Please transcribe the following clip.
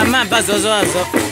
慢慢走走走